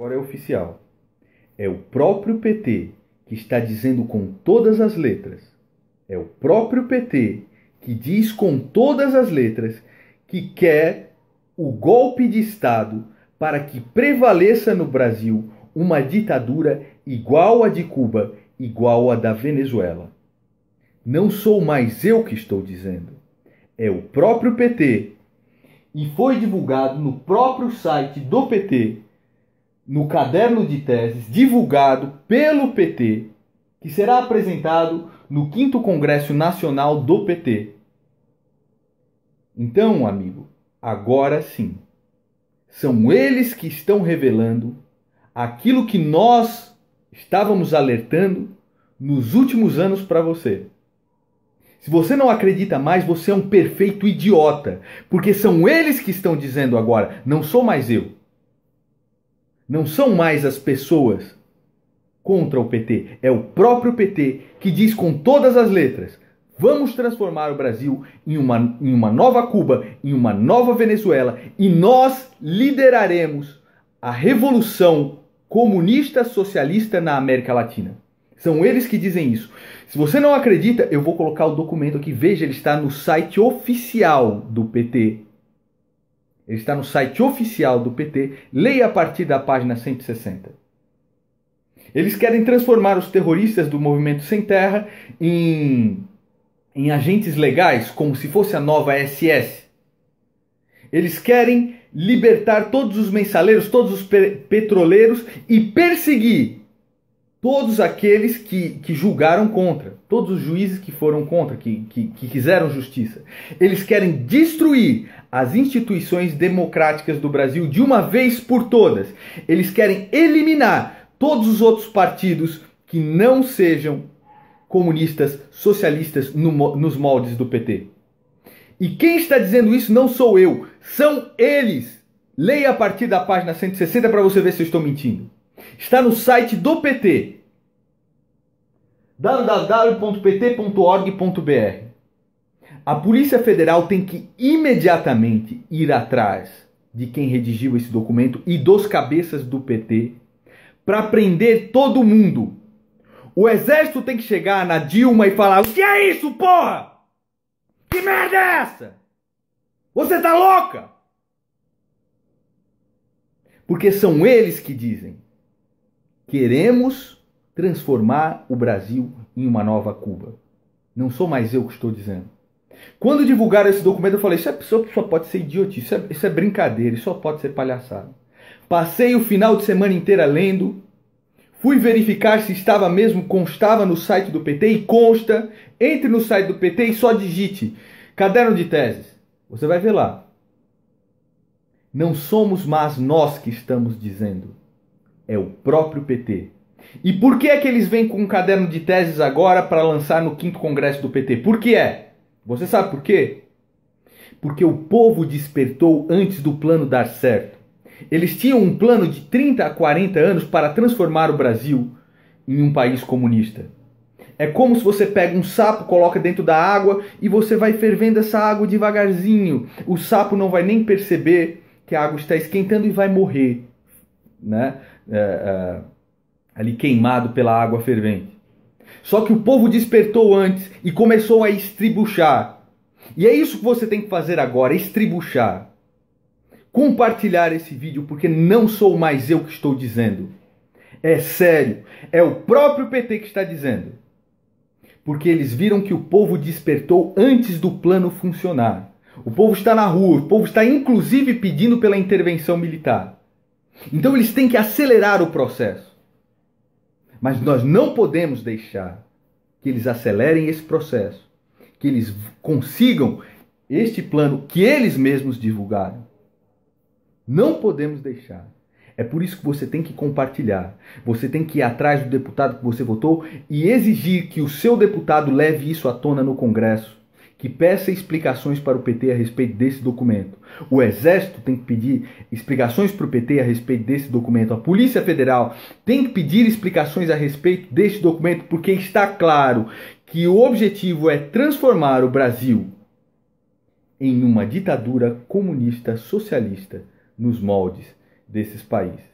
Agora é oficial. É o próprio PT que está dizendo com todas as letras. É o próprio PT que diz com todas as letras que quer o golpe de Estado para que prevaleça no Brasil uma ditadura igual a de Cuba, igual a da Venezuela. Não sou mais eu que estou dizendo, é o próprio PT. E foi divulgado no próprio site do PT, no caderno de teses, divulgado pelo PT, que será apresentado no 5 Congresso Nacional do PT. Então, amigo, agora sim, são eles que estão revelando aquilo que nós estávamos alertando nos últimos anos para você. Se você não acredita mais, você é um perfeito idiota, porque são eles que estão dizendo agora, não sou mais eu. Não são mais as pessoas contra o PT, é o próprio PT que diz com todas as letras: vamos transformar o Brasil em uma, em uma nova Cuba, em uma nova Venezuela, e nós lideraremos a revolução comunista socialista na América Latina. São eles que dizem isso. Se você não acredita, eu vou colocar o documento aqui. Veja, ele está no site oficial do PT. Ele está no site oficial do PT. Leia a partir da página 160. Eles querem transformar os terroristas do movimento Sem Terra em, em agentes legais, como se fosse a nova SS. Eles querem libertar todos os mensaleiros, todos os petroleiros e perseguir todos aqueles que, que julgaram contra, todos os juízes que foram contra, que, que, que quiseram justiça. Eles querem destruir as instituições democráticas do Brasil de uma vez por todas. Eles querem eliminar todos os outros partidos que não sejam comunistas, socialistas no, nos moldes do PT. E quem está dizendo isso não sou eu, são eles. Leia a partir da página 160 para você ver se eu estou mentindo. Está no site do PT www.pt.org.br. A Polícia Federal tem que imediatamente ir atrás de quem redigiu esse documento e dos cabeças do PT para prender todo mundo. O exército tem que chegar na Dilma e falar: O que é isso, porra? Que merda é essa? Você tá louca? Porque são eles que dizem: Queremos transformar o Brasil em uma nova Cuba. Não sou mais eu que estou dizendo. Quando divulgaram esse documento, eu falei: Isso, é, isso só pode ser idiotice, isso é, isso é brincadeira, isso só pode ser palhaçada. Passei o final de semana inteira lendo. Fui verificar se estava mesmo, constava no site do PT e consta. Entre no site do PT e só digite caderno de teses. Você vai ver lá. Não somos mais nós que estamos dizendo. É o próprio PT. E por que é que eles vêm com um caderno de teses agora para lançar no 5 Congresso do PT? Por que é? Você sabe por quê? Porque o povo despertou antes do plano dar certo. Eles tinham um plano de 30 a 40 anos para transformar o Brasil em um país comunista. É como se você pega um sapo, coloca dentro da água e você vai fervendo essa água devagarzinho. O sapo não vai nem perceber que a água está esquentando e vai morrer, né? É, é, ali queimado pela água fervente. Só que o povo despertou antes e começou a estribuchar. E é isso que você tem que fazer agora, estribuchar compartilhar esse vídeo porque não sou mais eu que estou dizendo. É sério, é o próprio PT que está dizendo. Porque eles viram que o povo despertou antes do plano funcionar. O povo está na rua, o povo está inclusive pedindo pela intervenção militar. Então eles têm que acelerar o processo. Mas nós não podemos deixar que eles acelerem esse processo, que eles consigam este plano que eles mesmos divulgaram. Não podemos deixar. É por isso que você tem que compartilhar. Você tem que ir atrás do deputado que você votou e exigir que o seu deputado leve isso à tona no Congresso, que peça explicações para o PT a respeito desse documento. O Exército tem que pedir explicações para o PT a respeito desse documento. A Polícia Federal tem que pedir explicações a respeito desse documento, porque está claro que o objetivo é transformar o Brasil em uma ditadura comunista socialista nos moldes desses países.